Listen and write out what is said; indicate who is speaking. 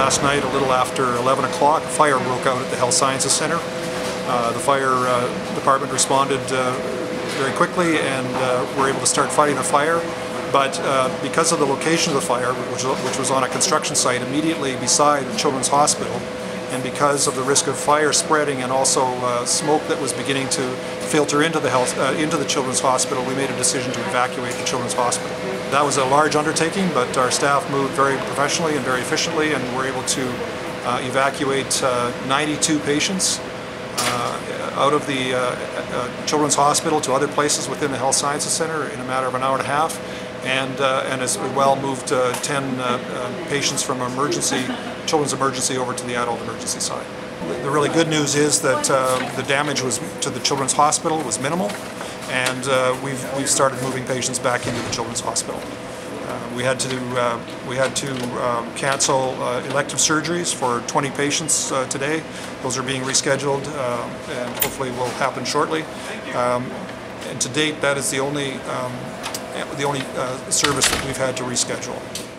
Speaker 1: last night, a little after 11 o'clock, a fire broke out at the Health Sciences Center. Uh, the fire uh, department responded uh, very quickly and uh, were able to start fighting the fire. But uh, because of the location of the fire, which, which was on a construction site immediately beside the Children's Hospital, and because of the risk of fire spreading and also uh, smoke that was beginning to filter into the health into the children's hospital, we made a decision to evacuate the children's hospital. That was a large undertaking, but our staff moved very professionally and very efficiently, and we were able to uh, evacuate uh, 92 patients uh, out of the uh, children's hospital to other places within the health sciences center in a matter of an hour and a half and, uh, and as well moved uh, 10 uh, patients from emergency, children's emergency over to the adult emergency side. The really good news is that the damage was to the children's hospital was minimal and uh, we've, we've started moving patients back into the children's hospital. Uh, we had to uh, we had to um, cancel uh, elective surgeries for 20 patients uh, today. Those are being rescheduled uh, and hopefully will happen shortly. Um, and to date, that is the only um, the only service that we've had to reschedule.